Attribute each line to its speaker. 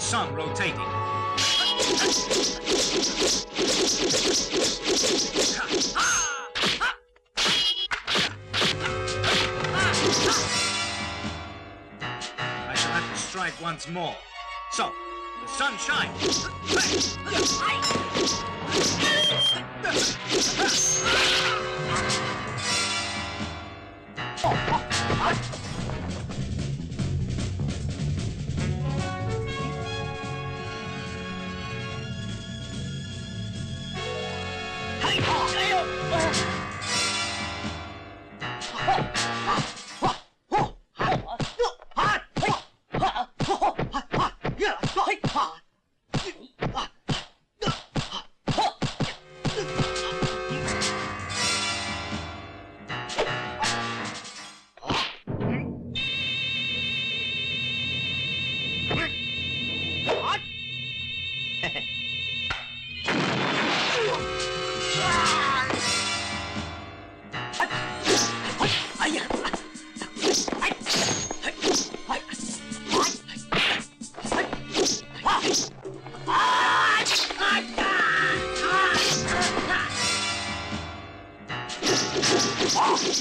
Speaker 1: Sun rotating. I shall have to strike once more. So, the sun shines.
Speaker 2: Oh. Oh!